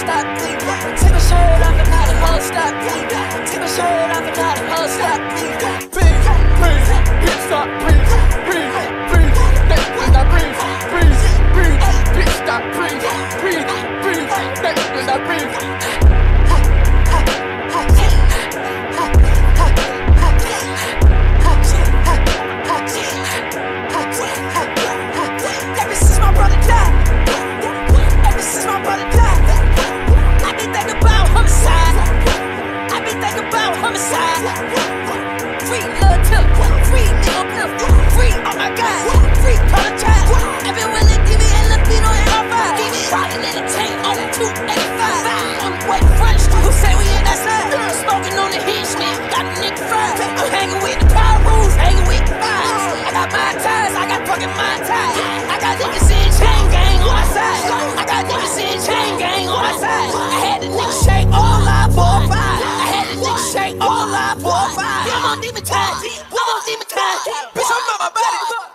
stop. Take my shirt off and now the whole stop. Take my shirt off and now the whole stop. Breathe, breathe, bitch stop, breathe, breathe, breathe. Next when I breathe, breathe, breathe, bitch stop, breathe, breathe, breathe. Next when I breathe. Free love free nigga free oh my god, free Lil and Lupino and R5. Riding in a tank on 285. On the way to who say we side? Smoking on the hitch, got a nigga fried. Hanging with the hanging with the vibes. I got my ties, I got fucking my. I got niggas in I'm on demon time, I'm on demon time. Bitch, I'm on my body.